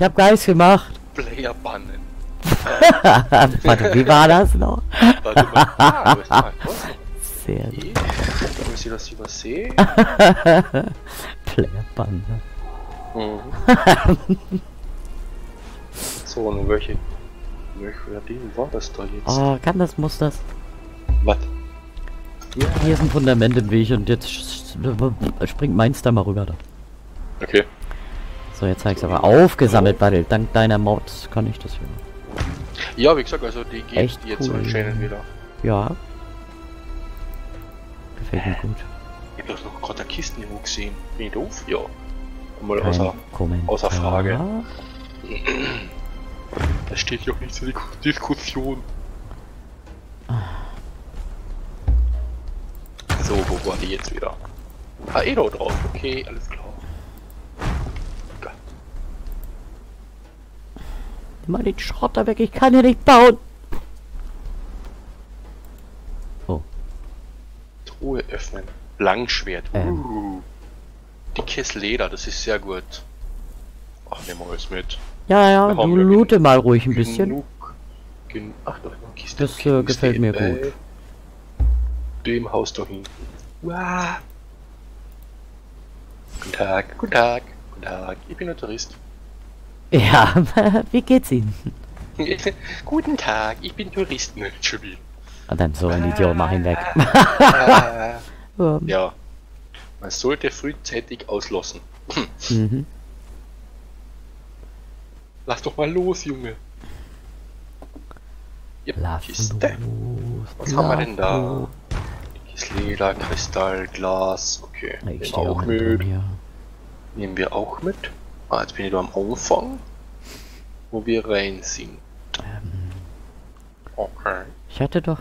Ich hab Geist gemacht. Player bannen. Warte, wie war das noch? Warte mal. Ah, mal. Sehr gut. Muss ich das übersehen? Player Band. Mhm. so, und welche, welche Ding war das da jetzt? Oh, kann das, muss das. Was? Ja, hier ist ein Fundament im Weg und jetzt springt meins da mal rüber da. Okay. So, jetzt zeig's aber aufgesammelt, Battle. Dank deiner Mod kann ich das wieder. Ja, wie gesagt, also die geht Echt jetzt cool. anscheinend wieder. Ja. Gefällt mir gut. Ich hab doch noch gerade eine Kiste irgendwo gesehen. Bin ich doof? Ja. Mal außer, außer Frage. das steht ja auch nicht zur Dis- Diskussion. So, wo war die jetzt wieder? Ah, eh da drauf. Okay, alles klar. Geil. Nimm mal den Schrotter weg, ich kann hier nicht bauen. Truhe öffnen. Langschwert. Ähm. Uh. Dickes Leder, das ist sehr gut. Ach, nehmen wir alles mit. Ja, ja, du loote mal ruhig ein bisschen. Genug. Gen Ach, doch, Kiste. Das, äh, gefällt mir äh, gut. Dem Haus da hinten. Wow. Guten Tag, guten Tag, guten Tag. Ich bin ein Tourist. Ja, wie geht's Ihnen? guten Tag, ich bin Tourist. Ne. Und dann so ein Idiot, mach ihn weg. Ah. Ja. Man sollte frühzeitig auslassen. mhm. Lass doch mal los, Junge. Yep, Lass Kiste. los, Was haben wir denn da? Dickes Leder, Kristall, Glas. Okay. Ich Nehmen wir auch mit. Nehmen wir auch mit. Ah, jetzt bin ich da am Anfang, wo wir rein sind. Ähm, Okay. ich hatte doch.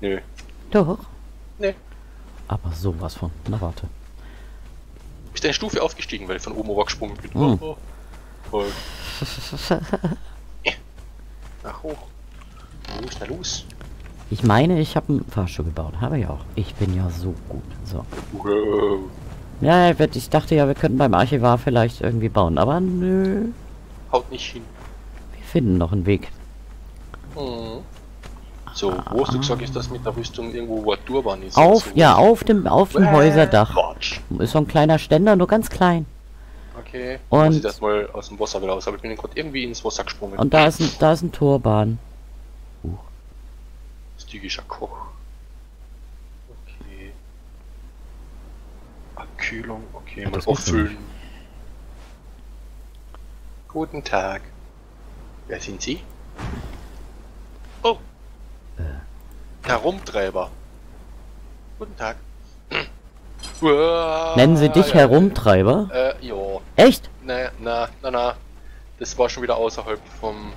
Nö. Doch. Nee. Aber sowas von. Na warte. Bist eine Stufe aufgestiegen, weil ich von oben runtergesprungen bin? Hm. Oh, voll. Nach hoch. Wo ist da los? Ich meine, ich habe einen Fahrstuhl gebaut. Habe ich auch. Ich bin ja so gut. So. Wow. Ja, ich dachte ja, wir könnten beim Archivar vielleicht irgendwie bauen. Aber nö. Haut nicht hin. Wir finden noch einen Weg. Mhm. So, wo hast du gesagt, ist das mit der Rüstung irgendwo, wo Turban ist? Auf, So. ja, auf dem, auf dem Häuserdach. Quatsch. Ist so ein kleiner Ständer, nur ganz klein. Okay. Und- Muss ich das mal aus dem Wasser wieder raus, aber ich bin gerade irgendwie ins Wasser gesprungen. Und da ist ein, da ist ein Turban. Stygischer Koch. Okay. Abkühlung, okay, geht auffüllen. Guten Tag. Wer sind Sie? Oh. Der Rumtreiber. Guten Tag. Nennen sie dich ja, Herumtreiber? Äh, ja. Echt? Na, na, na, na. Das war schon wieder außerhalb vom,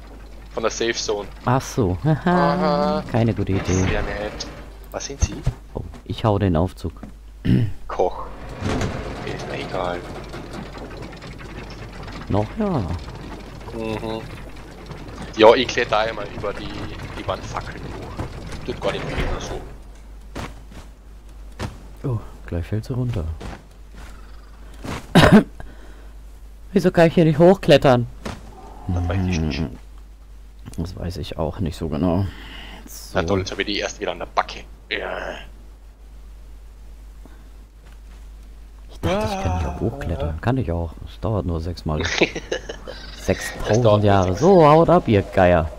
von der Safe Zone. Ach so. Aha. Keine gute Idee. Sehr nett. Was sind Sie? Oh, ich hau den Aufzug. Koch. Ist mir egal. Noch ja. Mhm. Ja, ich kletter da einmal über die, die Wandfackeln hoch. Tut gar nicht oder so. Oh, gleich fällt sie runter. Wieso kann ich hier nicht hochklettern? Das weiß ich nicht. Das weiß ich auch nicht so genau. So. Na toll, jetzt habe ich die erst wieder an der Backe. Ja. Ich dachte, ich kann nicht hochklettern. Kann ich auch. Es dauert nur sechsmal. Das dauert 6000 nur Jahre. So, haut ab, ihr Geier.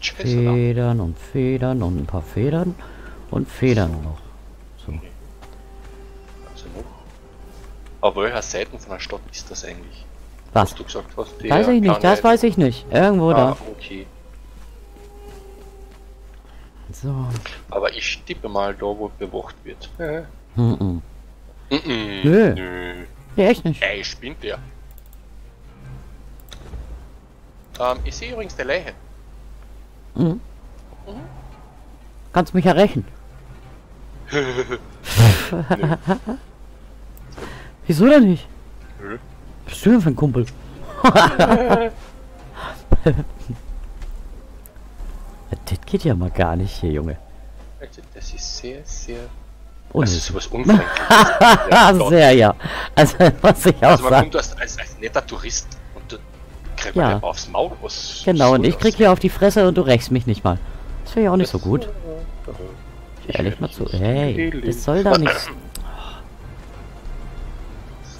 Federn und Federn und ein paar Federn und Federn noch. So. Also noch. Auf welcher Seite von der Stadt ist das eigentlich? Was? Hast du gesagt, was der Weiß ich nicht, das weiß ich nicht. Irgendwo Ah, okay. da. So. Aber ich tippe mal da, wo bewacht wird. Äh. Mhm. Mhm. Nö. Nö. Nee, echt nicht. Ey, spinnt der. Ähm, ich sehe übrigens die Leiche. Mhm. Kannst mich ja rächen. Wieso denn nicht? Nö. Bist du denn für ein Kumpel? das geht ja mal gar nicht hier, Junge. Also, das ist sehr, sehr. Und Das ist sowas Unfreundliches. Ja, sehr, ja. Also, was ich auch also man sage. kommt als, als, als netter Tourist und krieg Ja. mal aufs Maul. Was Genau, und ich krieg das? hier auf die Fresse und du rächst mich nicht mal. Das wäre ja auch nicht so gut. Ich Ehrlich mal zu. Hey, das soll da nicht.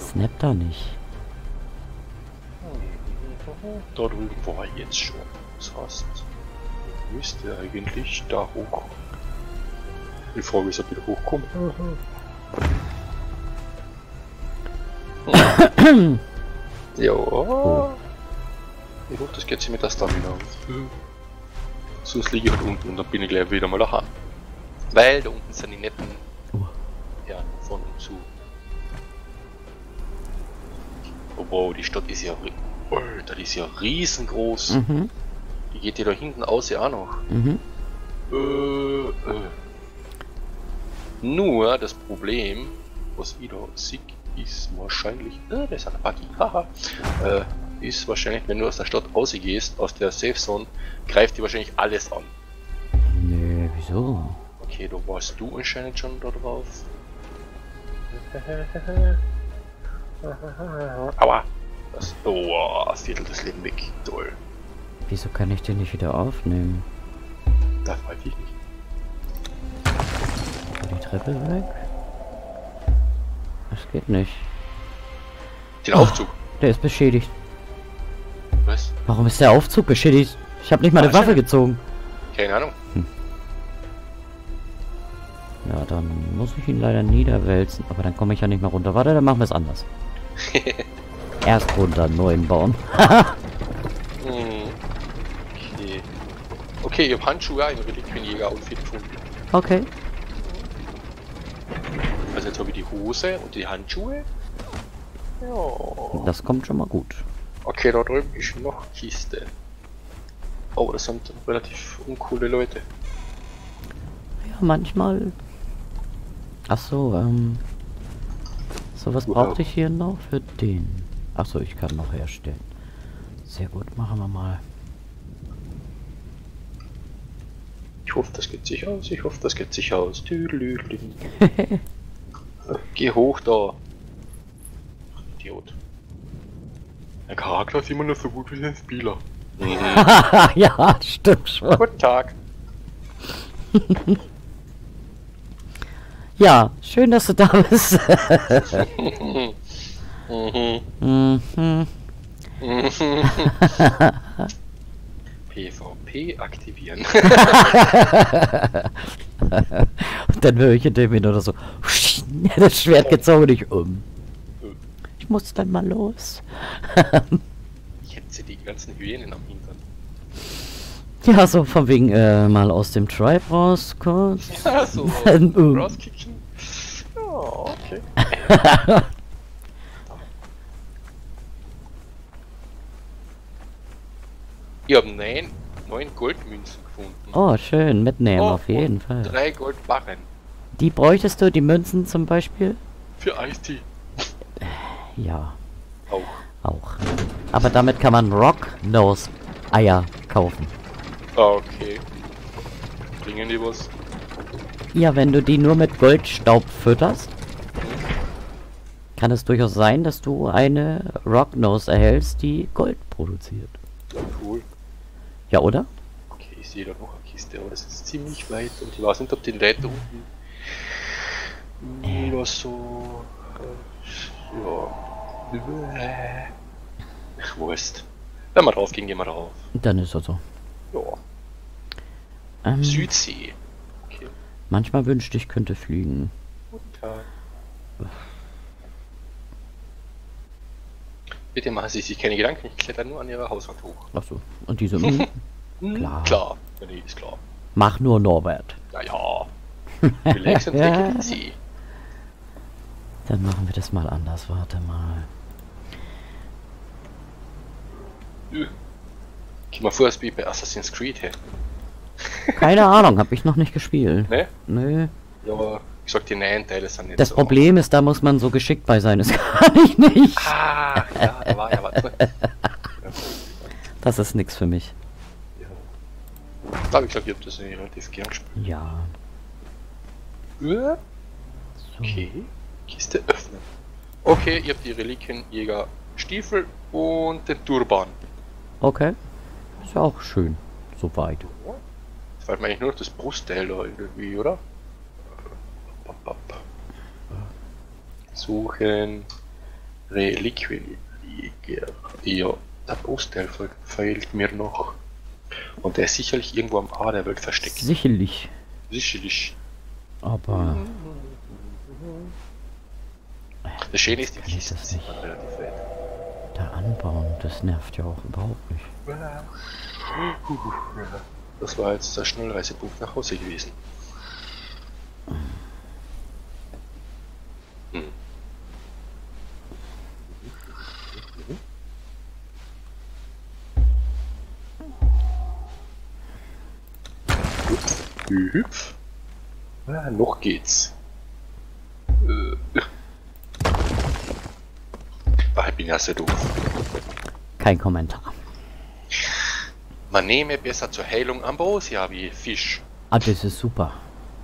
Snap da nicht. Da drüben war er jetzt schon. Das heißt, müsste eigentlich da hoch. Die Frage ist, ob er wieder hochkommt. ja. Ich hoffe, das geht sich mit der Stamina aus. Sonst liege ich halt unten und dann bin ich gleich wieder mal daheim. Weil da unten sind die netten Oh. Herren von und zu. Oh, wow, die Stadt ist ja, ri- Alter, die ist ja riesengroß. Mhm, Die geht ja da hinten aus ja auch noch. mhm. Äh, äh. Nur das Problem, was ich da sehe, ist wahrscheinlich, äh, das ist ein Buggy, haha, äh, ist wahrscheinlich, wenn du aus der Stadt rausgehst, aus der Safe Zone, greift die wahrscheinlich alles an. Nö, wieso? Okay, da warst du anscheinend schon da drauf. Aua! Das, oh, Viertel des Leben weg. Toll. Wieso kann ich den nicht wieder aufnehmen? Das weiß ich nicht. Treppe weg? Das geht nicht. Den Aufzug. Der ist beschädigt. Was? Warum ist der Aufzug beschädigt? Ich habe nicht mal eine Weiß Waffe gezogen. Keine Ahnung. Ja, dann muss ich ihn leider niederwälzen. Aber dann komme ich ja nicht mehr runter. Warte, dann machen wir es anders. Erst runter, neuen bauen. Hm. Okay. Okay, ich hab Handschuhe auch im Reliquienjäger-Outfit gefunden. Okay. Habe ich die Hose und die Handschuhe. Ja. Das kommt schon mal gut. Okay, da drüben ist noch Kiste. Oh, das sind relativ uncoole Leute. Ja, manchmal. Ach so, ähm. So, was Wow. brauchte ich hier noch für den? Ach so, ich kann noch herstellen. Sehr gut, machen wir mal. Ich hoffe, das geht sich aus. Ich hoffe, das geht sich aus. Tüdelüdelü. Geh hoch da. Idiot. Der Charakter ist immer noch so gut wie sein Spieler. Mhm. ja, stimmt schon. Guten Tag. Ja, schön, dass du da bist. Mhm. mhm. PvP aktivieren. Und dann höre ich hinter mir nur so das Schwert gezogen und ich um. Ich muss dann mal los. ich hätte die ganzen Hyänen am Hintern. Ja, so von wegen äh, mal aus dem Tribe raus kurz. Ja, so. Rauskicken. Ja, okay. Ich habe neun, Goldmünzen gefunden. Oh, schön, mitnehmen, Oh, auf jeden und Fall. Drei Goldbarren Die bräuchtest du, die Münzen zum Beispiel? für Eistee. Ja, Auch. auch. Aber damit kann man Rock Nose Eier kaufen. Ah, Okay. Bringen die was? Ja, wenn du die nur mit Goldstaub fütterst, kann es durchaus sein, dass du eine Rock Nose erhältst, die Gold produziert. Cool. Ja, oder? Okay, ich sehe da noch eine Kiste, aber das ist ziemlich weit und ich weiß nicht, ob die Leute unten nur so. Äh, ja. Ach, Wurst. Wenn wir drauf gehen, gehen wir drauf. Dann ist das so. Ja. Ähm, Südsee. Okay. manchmal wünschte ich könnte fliegen. Guten Tag. Bitte machen Sie sich keine Gedanken, ich kletter nur an Ihrer Hauswand hoch. Achso. Und diese. Hm, Klar. Klar. Ja, nee, ist klar. mach nur Norbert. Naja. Relax und Ja. take it easy. Dann machen wir das mal anders. Warte mal. Geh mal vor, es wie bei Assassin's Creed, hä? Keine Ahnung, habe ich noch nicht gespielt. Ne? Nö. Ja, aber ich sag, die neuen Teile sind nicht Das so. Problem ist, da muss man so geschickt bei sein. Das kann ich nicht. Ah, ja, da war ja was. Ja, Das ist nix für mich. Aber ich glaube, ich habe das relativ gern gespielt. Ja. Ja. So. Okay, Kiste öffnen. Okay, ihr habt die Reliquienjäger Stiefel und den Turban. Okay. Ist ja auch schön. Soweit. Jetzt fällt mir eigentlich nur noch das Brustteil da irgendwie, oder? Suchen. Reliquien. Ja, der Brustteil fe- fehlt mir noch. Und der ist sicherlich irgendwo am A der Welt versteckt. Sicherlich. Sicherlich. Aber Das Schöne ist, die Kisten das nicht? relativ weit. der Anbauen, das nervt ja auch überhaupt nicht. Das war jetzt der Schnellreisepunkt nach Hause gewesen. Ah, noch geht's. Äh. Ich bin ja sehr doof. Kein Kommentar. Man nehme besser zur Heilung Ambrosia wie Fisch. Ah, das ist super.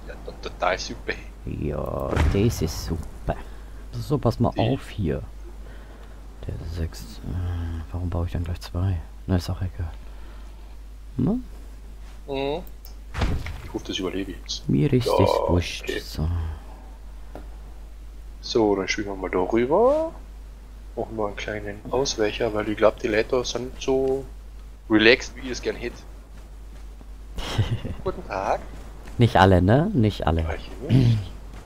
Ja, to- total super. Ja, das ist super. So, pass mal Die- auf hier. Der 6. Äh, warum baue ich dann gleich zwei? Na, ist auch egal. Hm? Mhm. Ich hoffe, das überlebe ich jetzt. Mir ist Ja, das wurscht. okay. So. So, dann schwimmen wir mal da rüber. Machen wir einen kleinen Ausweicher, weil ich glaube, die Leute sind so relaxed, wie ich es gern hätte. Guten Tag. Nicht alle, ne? Nicht alle. Alchemist.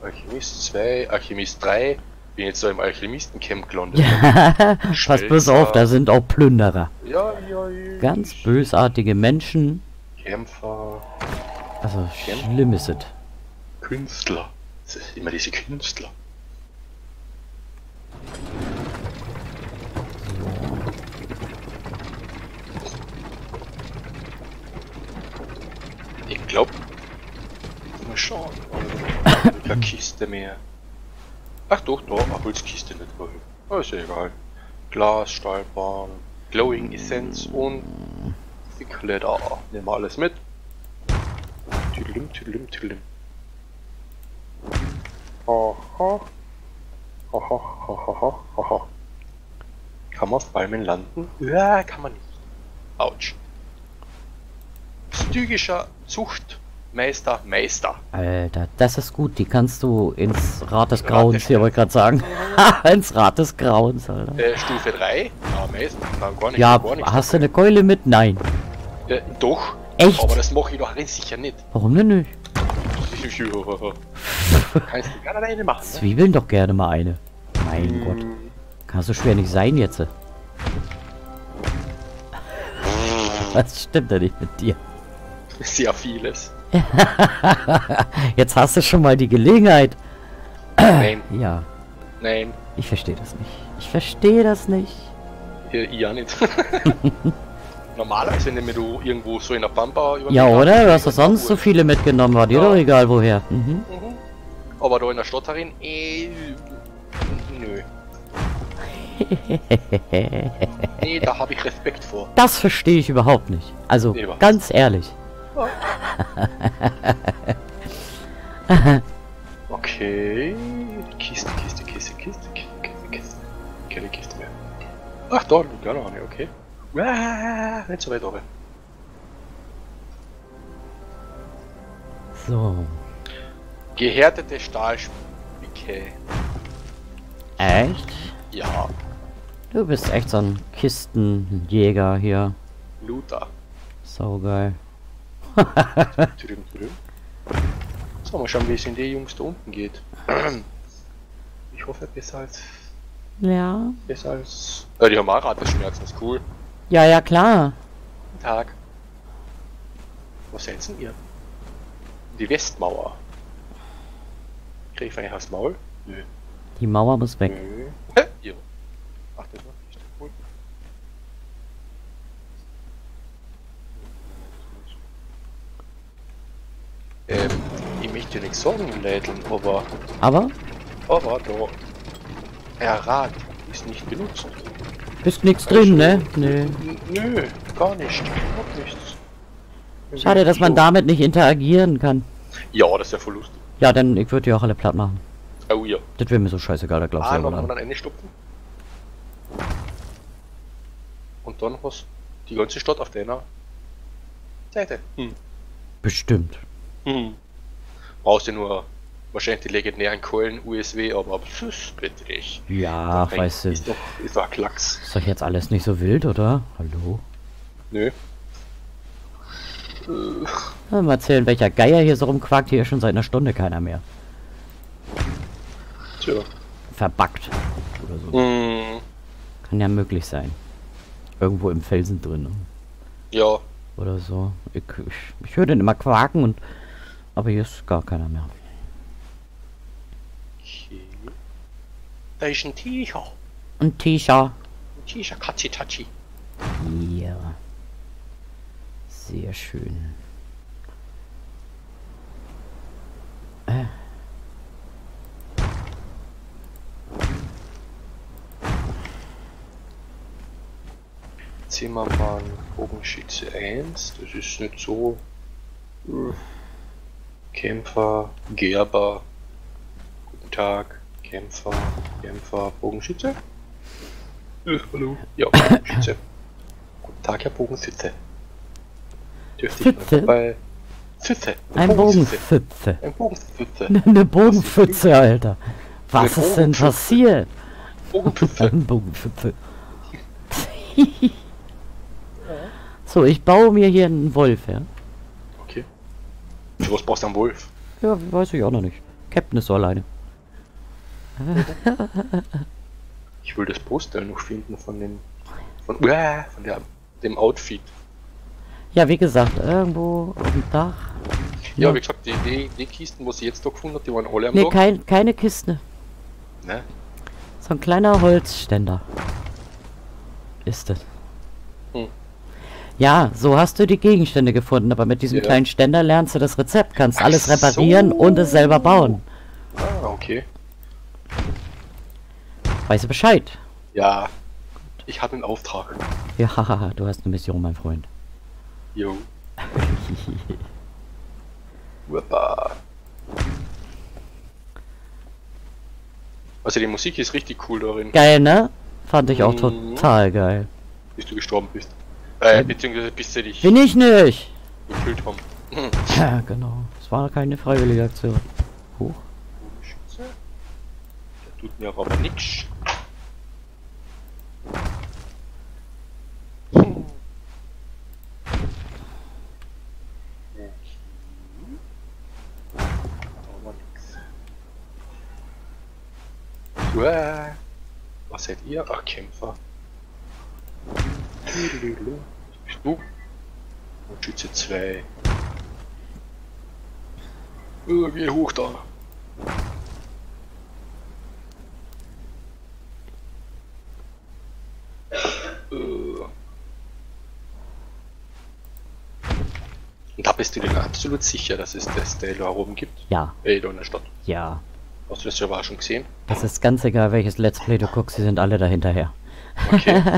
Alchemist 2, Alchemist 3. Bin jetzt so im Alchemistencamp gelandet. Pass bloß auf, da sind auch Plünderer. Ja, ja, ja. Ganz bösartige Menschen. Kämpfer, Also, schlimm ist es. Künstler. Es ist immer diese Künstler. Ich glaube, mal schauen. Keine Kiste mehr. Ach doch, da, eine Holzkiste nicht wohl. Oh, ist ja egal. Glas, Stahlbahn, Glowing Essence und Fickleder. Nehmen wir alles mit. Tüdelim, tüdelim, tüdelim. Aha. Aha, aha, aha. Kann man auf Palmen landen? Ja, kann man nicht. Autsch. Stygischer Zuchtmeister Meister. Alter, das ist gut. Die kannst du ins Rad des Grauens, hier wollte ich gerade sagen. ins Rad des Grauens, Alter. Äh, Stufe 3. Ja, Meister. Nein, gar nicht. Ja, gar nicht. hast du eine Keule mit? Nein. Äh, doch. Echt? Aber das mache ich doch ganz sicher nicht. Warum denn nicht? Kannst du gerne alleine machen. Ne? Zwiebeln doch gerne mal eine. Mein Gott. Kann so schwer nicht sein jetzt. Was stimmt denn nicht mit dir? Sehr vieles. Jetzt hast du schon mal die Gelegenheit. Nein, Ja, nein. ich verstehe das nicht. Ich verstehe das nicht. Ich ja nicht. Normalerweise, wenn du irgendwo so in der Pampa über Ja, oder? Du hast doch sonst so viele mitgenommen. War dir Ja. doch egal woher. Mhm. Mhm. Aber da in der Stadt äh, nö. Nee, da habe ich Respekt vor. Das verstehe ich überhaupt nicht. Also, Nee, ganz ehrlich. Okay. Kiste, Kiste, Kiste, Kiste, Kiste, Kiste, Kiste. Keine Kiste mehr. Ach, da liegt auch noch eine, okay. Ah, nicht so weit oben. So. Gehärtete Stahlspicke. Echt? Ja, Du bist echt so ein Kistenjäger hier. Luther. So geil. So, mal schauen, wie es in die Jungs da unten geht. Ich hoffe, besser als. Ja. Besser als. Äh, die haben auch Ratenschmerzen, ist cool. Ja, ja, klar. Guten Tag. Was seid denn ihr? Die Westmauer. Krieg ich eigentlich aufs Maul? Nö. Die Mauer muss weg. Nö. Hä? Ja. Ach, das war nicht cool. Ähm, ich möchte ja nichts sagen, Lädeln, aber, Aber aber da. Er Rad ist nicht benutzt. Ist nichts drin, ne? Nee. Nö, gar nicht. Überhaupt nichts. Schade, dass man damit nicht interagieren kann. Ja, das ist ja voll lustig. Ja, dann ich würde die auch alle platt machen. Oh ja. Das wäre mir so scheißegal, da glaubst du Ah, ja noch wohl mal an. dann eine stopfen. Und dann hast die ganze Stadt auf deiner Seite. Hm. Bestimmt. Hm. Brauchst du nur wahrscheinlich die legendären Keulen USW, aber pff, bitte dich. Ja, Nein, weißt du, Ist doch, ist doch Klacks. ist doch jetzt alles nicht so wild, oder? Hallo? Nö. Ja, mal erzählen, welcher Geier hier so rumquakt, hier ist schon seit einer Stunde keiner mehr. Tja. Verbackt. Oder so. Hm. Kann ja möglich sein. Irgendwo im Felsen drin. Ja. Oder so. Ich, ich, ich höre den immer quaken und. Aber hier ist gar keiner mehr. Okay. Da ist ein Tiger. Und Tisha. Ein Tiger, Katzi Tatschi. Hier. Sehr schön. Äh. Zimmermann, Bogenschütze 1, das ist nicht so. Kämpfer, Gerber, guten Tag, Kämpfer, Kämpfer, Bogenschütze. Äh, hallo. Ja, Bogenschütze. guten Tag, Herr Bogenschütze. Dürfte ich mal vorbei? Pfütze. Ein Bogenschütze. Bogenpfütze. Ein Bogenschütze. Eine Bogenpfütze, Alter. Was Eine ist denn Bogenpfütze. passiert? Bogenpfütze. Ein Bogenpfütze. so, ich baue mir hier einen Wolf, ja? Okay. Für was brauchst du einen Wolf? Ja, weiß ich auch noch nicht. Captain ist so alleine. Ich will das Poster noch finden von dem. Von, Uah, von der, dem Outfit. Ja, wie gesagt, irgendwo auf dem Dach. Ja, Ja. wie gesagt, die, die, die Kisten, was ich jetzt da gefunden habe, die waren alle am Nee, Dach. kein, keine Kiste. Ne? So ein kleiner Holzständer. Ist das. Hm. Ja, so hast du die Gegenstände gefunden, aber mit diesem Ja. kleinen Ständer lernst du das Rezept, kannst Ach alles reparieren so. und es selber bauen. Ah, okay. Weißt du Bescheid? Ja. Ich habe einen Auftrag. Ja, du hast eine Mission, mein Freund. Jo. Also die Musik ist richtig cool darin, Geil, ne? Fand ich auch Mhm. total geil. bis du gestorben bist. Äh, beziehungsweise bis sie dich Bin ich nicht! gekillt haben. Ja, genau. Es war keine freiwillige Aktion. Huch. Tut mir aber nix. Nix. Uah. Was seid ihr? Ach, Kämpfer. Bist du? Und Schütze 2. Uh, geh hoch da. Äh. Und da bist du dir absolut sicher, dass es das da da oben gibt? Ja, Äh, da in der Stadt. ja. Hast du das selber auch schon gesehen? Das ist ganz egal, welches Let's Play du guckst, sie sind alle da hinterher. Okay.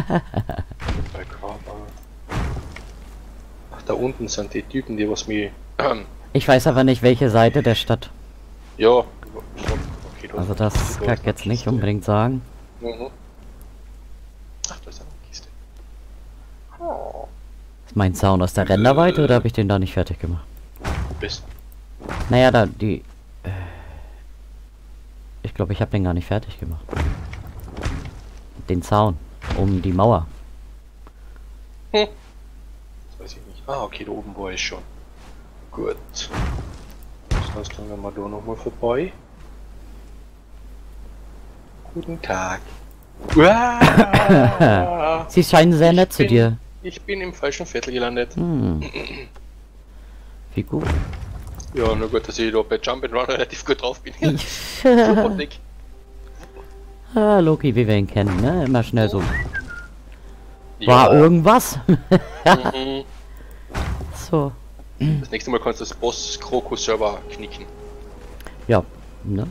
Ach, da unten sind die Typen, die was mir. Ich weiß aber nicht, welche Seite der Stadt. ja, okay, Also da das kann ich jetzt nicht unbedingt sagen. Mhm. Ach, da ist eine Kiste. Oh, Ist mein Sound aus der Renderweite oder habe ich den da nicht fertig gemacht? bist Naja, da die... äh, Ich glaube, ich habe den gar nicht fertig gemacht. Den Zaun um die Mauer. Hm. Das weiß ich nicht. Ah, okay, da oben war ich schon. Gut. Das heißt, dann gehen wir da nochmal vorbei. Guten Tag. Sie scheinen sehr nett zu dir. Ich bin im falschen Viertel gelandet. Hm. Wie gut. Ja, nur gut, dass ich da bei Jump'n'Run relativ gut drauf bin. Ah, Loki, wie wir ihn kennen, ne? Immer schnell so. Ja. War irgendwas? Mhm. so. Das nächste Mal kannst du das Boss Krokus Server knicken. Ja, ne?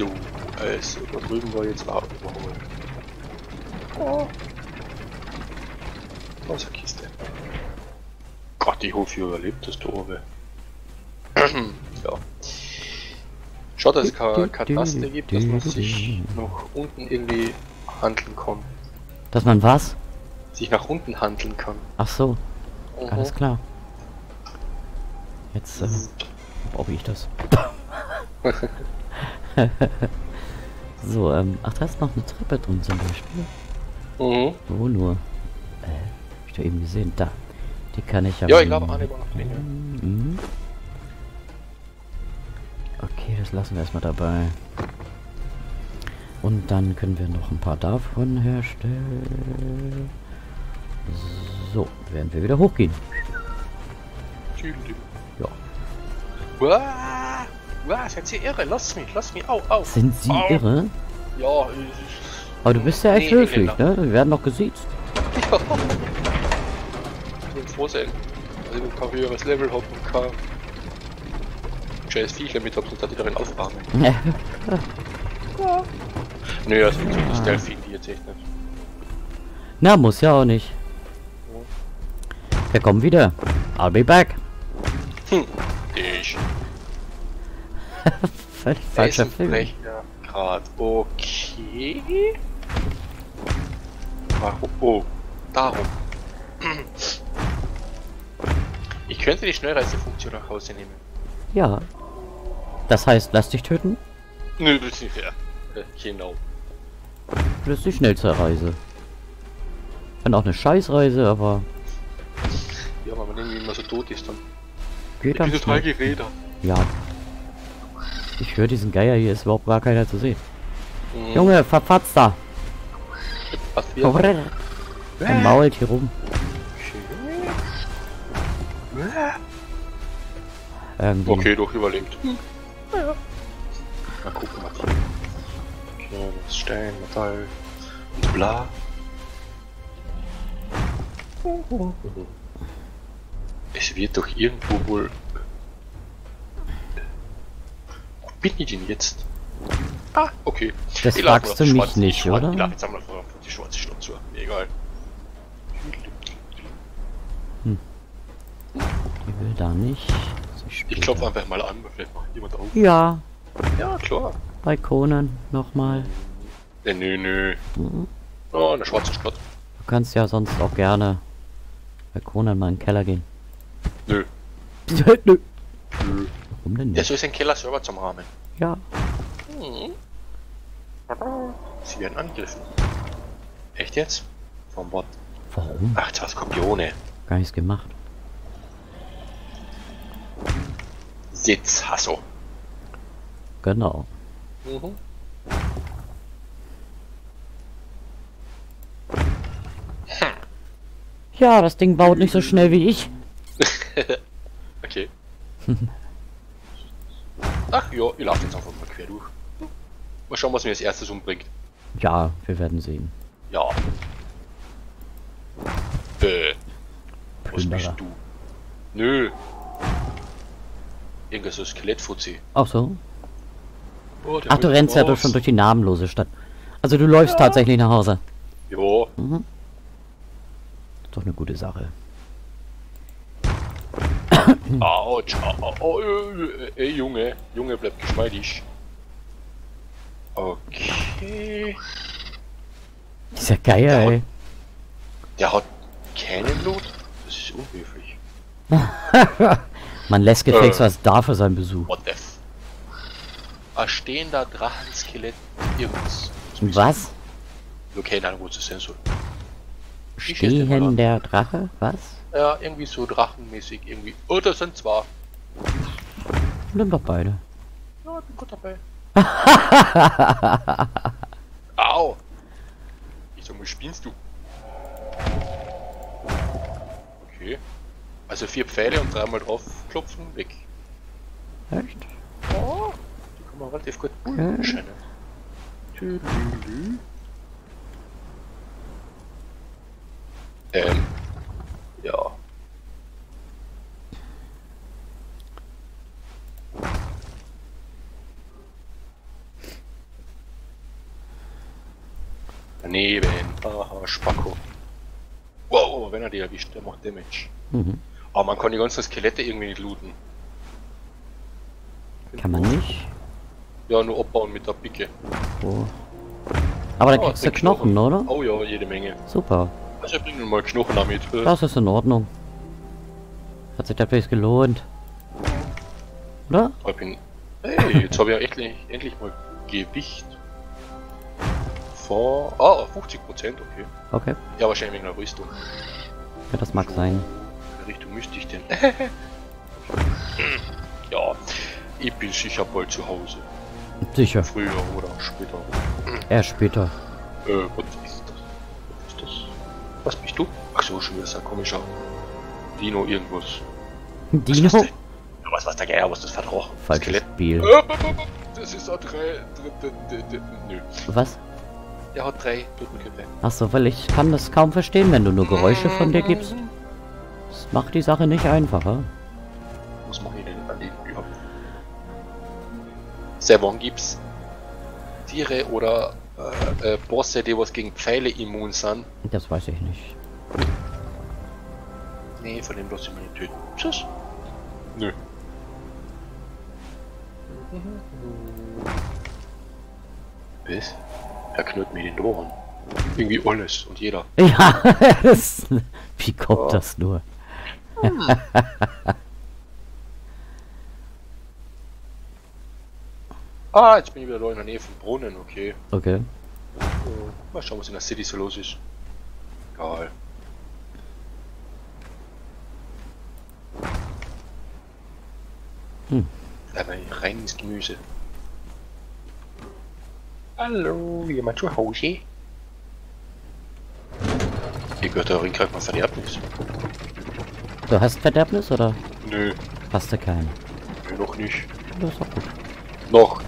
So, also da drüben war jetzt auch überholen. Oh. Wasserkiste. Gott, ich hoffe, ihr überlebt das da oben. ja. Schade, dass es keine, keine Taste gibt, dass man sich nach unten irgendwie handeln kann. Dass man was? Sich nach unten handeln kann. Ach so, Mhm. alles klar. Jetzt äh, brauche ich das. so, ähm, ach, da ist noch eine Treppe drin zum Beispiel. Mhm. Wo nur? Äh, hab ich da eben gesehen. Da. Die kann ich Ja, ich glaube, ja. Mhm. Okay, das lassen wir erstmal dabei. Und dann können wir noch ein paar davon herstellen. So, werden wir wieder hochgehen. Ja. Uah, seid ihr irre? Lass mich, lass mich, au, au. Sind sie Au. irre? Ja, Aber du bist ja echt Nee, höflich, ne? Wir werden noch gesiezt. ich will froh sein, dass ich noch kein höheres Level und kein scheiß Viecher mit sonst hat ich darin aufbauen. Nö, also so die Stealth finde ich jetzt echt nicht. Na, muss ja auch nicht. Wir kommen wieder. I'll be back. Ich. Völlig falscher Film. Grad. Okay. Warum? Oh, darum. Ich könnte die Schnellreisefunktion nach Hause nehmen. Ja. Das heißt, lass dich töten. Nö, das ist nicht fair. Äh, Genau. Das ist die schnellste Reise. Wenn auch eine Scheißreise, aber Ja, wenn man irgendwie immer so tot ist, dann. geht Ich dann bin total geredet. Ja. Ich höre diesen Geier hier, ist überhaupt gar keiner zu sehen. Mhm. Junge, verpatzt da. Was wir. Er mault hier rum. Irgendwie. Okay, doch überlebt. Mal gucken, was hier. Okay, das Stein, Metall und bla. Es wird doch irgendwo wohl. Wo bin ich denn jetzt? Ah, okay. Das Ich fragst du mich schwarze- nicht, oder? Ich laufe jetzt einmal auf die schwarze Stadt zu. Egal. Die will da nicht. Ich klopfe einfach mal an, vielleicht macht jemand auf. Ja, Ja, klar. bei Conan nochmal. Äh, nö, nö. Mhm. Oh, eine schwarze Stadt. Du kannst ja sonst auch gerne bei Conan mal in den Keller gehen. Nö. Nö. Nö. Warum denn nicht? soll seinen Keller selber zum Rahmen. Ja. Sie werden angegriffen. Echt jetzt? Vom Bot. Warum? Ach, zwei Skorpione. Gar nichts gemacht. Sitz, Hasso. Genau. Mhm. Ja, das Ding baut nicht so schnell wie ich. Okay. Ach ja, ich laufe jetzt einfach mal quer durch. Mal schauen, was mir als erstes umbringt. Ja, wir werden sehen. Ja. Äh. Was bist du? Nö. Irgendwas so Skelettfuzzi. Ach so. Oh, Ach, du rennst ja doch raus. schon durch die namenlose Stadt. Also du läufst tatsächlich nach Hause. Ja, Mhm. Ist doch eine gute Sache. Autsch, au, au, ey, Junge, Junge, bleib geschmeidig. Okay. Dieser Geier, ey. Der hat keinen Blut? Das ist unhöflich. Man lässt gefälligst Äh. was da für seinen Besuch. What the f... Ein stehender Drachenskelett irgendwas. Was? Nur keine Ahnung, wo es sein soll. Ich schätze mal Stehen an. der Drache? Was? Ja, irgendwie so drachenmäßig irgendwie. Oh, das sind zwei. Nimm doch beide. Ja, bin gut dabei. Au! Ich sag mal, spinnst du? Okay. Also vier Pfeile und dreimal drauf klopfen, weg. Echt? Oh, die kann man relativ gut Okay. Ähm. Ja. Daneben. Aha, Spacko. Wow, wenn er die erwischt, der macht Damage. Mhm. Aber man kann die ganzen Skelette irgendwie nicht looten. Kann man nicht? Ja, nur abbauen mit der Picke. Oh. Aber da Oh, kriegst du den Knochen, oder? Oh ja, jede Menge. Super. Ich bringe mal Knochen damit. Das ist in Ordnung. Hat sich das wirklich gelohnt. Oder? Hey, jetzt habe ich ja endlich, endlich mal Gewicht. Vor. Ah, 50 Prozent, okay. Okay. Ja, wahrscheinlich wegen der Rüstung. Ja, das mag sein. In welche Richtung müsste ich denn? ja, ich bin sicher bald zu Hause. Sicher. Früher oder später. Erst später. Äh, was Was bist du? Ach so, schon wieder so ein komischer Dino irgendwas. Was, was, Dino? der- Ja, was, was der Geier, was ist das Roch? Falsches Skelett. Spiel. Das ist ein drei. drei- drei- drei- Nö. Was? Er hat drei Totenköpfe. Achso, weil ich kann das kaum verstehen, wenn du nur Geräusche von dir gibst. Das macht die Sache nicht einfacher. Was mache ich denn an dem überhaupt? Sevon gibt's Tiere oder äh, äh, Bosse, die was gegen Pfeile immun sind. Das weiß ich nicht. Nee, von dem lass ich mich nicht töten. Tschüss. Nö. Was? Er knurrt mir den Ohren. Irgendwie alles und jeder. Ja, das, wie kommt Oh. das nur? Ah, jetzt bin ich wieder in der Nähe vom Brunnen, okay. Okay. Oh, Mal schauen, was in der City so los ist. Egal. Hm. Aber rein ins Gemüse. Hallo, jemand zu Hause? Ihr gehört darin kriegt man Verderbnis. Du hast Verderbnis oder Nö, hast du keinen? nö, noch nicht. Das ist auch gut. Noch.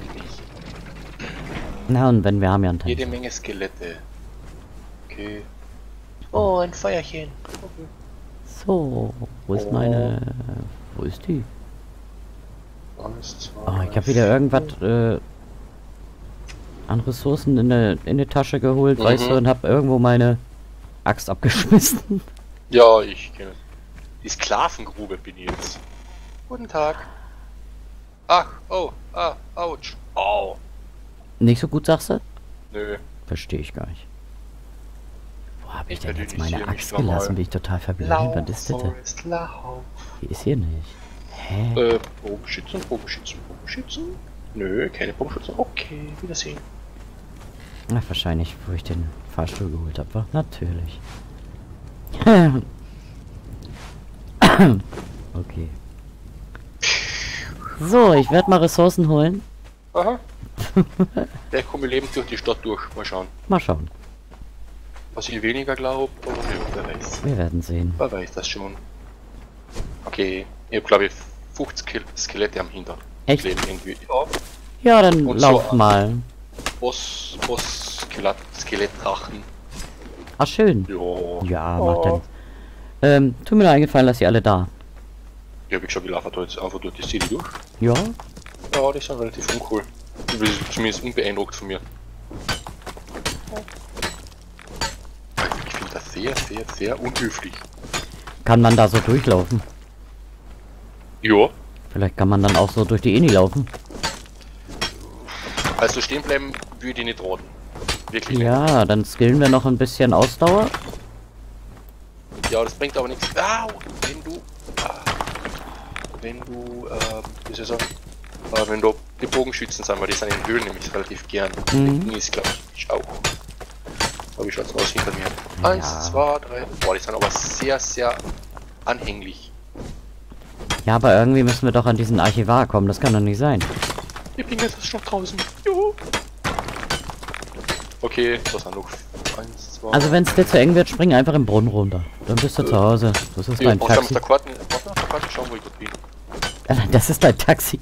Na und wenn wir haben ja einen Tank. Jede Menge Skelette. Okay. Oh, ein Feuerchen. Okay. So, wo ist Oh. meine... Wo ist die? Oh, ich habe wieder irgendwas äh, an Ressourcen in der in die Tasche geholt, weißt Mhm. du, und habe irgendwo meine Axt abgeschmissen. Ja, ich kenne es. Die Sklavengrube bin ich jetzt. Guten Tag. Ach, oh, ah, ouch. Oh. Nicht so gut, sagst du? Nö, Verstehe ich gar nicht. Wo habe ich Ich denn jetzt meine Axt gelassen? Bin ich total verblendet. Was ist das denn? Die ist hier nicht. Hä? Äh, Bogenschützen, Bogenschützen, Bogenschützen? Nö, keine Bogenschützen. Okay, Wiedersehen. Ach, wahrscheinlich, wo ich den Fahrstuhl geholt habe, war natürlich. okay. So, ich werde mal Ressourcen holen. Aha. Der kommt lebend durch die Stadt durch. Mal schauen. Mal schauen. Was ich weniger glaube, aber nö, wer weiß. Wir werden sehen. Wer weiß das schon. Okay, ich habe glaube ich 50 Ske- Skelette am Hintern. Echt? Leben irgendwie. Ja, Ja, dann Und lauf so- mal. Boss, Boss, Skelett, Skelettdrachen. Ach, schön. Ja. Ja, Oh. macht dann. Ähm, tut mir nur eingefallen, dass ihr alle da. Ja, wie ich laufe da jetzt einfach durch die City durch. Ja? Ja, die sind relativ uncool. Die sind zumindest unbeeindruckt von mir. Ich finde das sehr, sehr, sehr unhöflich. Kann man da so durchlaufen? Ja. Vielleicht kann man dann auch so durch die Eni laufen. Also stehen bleiben würde ich nicht raten. Wirklich Ja, dann skillen wir noch ein bisschen Ausdauer. nicht. Ja, das bringt aber nichts. Au! Wenn du. ah, Wenn du, ähm, wie soll ich sagen? Äh, wenn du die Bogenschützen sind, weil die sind in Höhlen nämlich relativ gern. Mhm. Ist, glaube ich, auch. Aber wie schaut's aus hinter mir? Ja. Eins, zwei, drei. Boah, die sind aber sehr, sehr anhänglich. Ja, aber irgendwie müssen wir doch an diesen Archivar kommen. Das kann doch nicht sein. Ich bin jetzt schon draußen. Juhu. Okay, das sind noch eins, zwei. Also wenn es dir zu eng wird, spring einfach im Brunnen runter. Dann bist du zu Hause. Das ist ja, dein Taxi. schauen, ich. Das ist dein Taxi.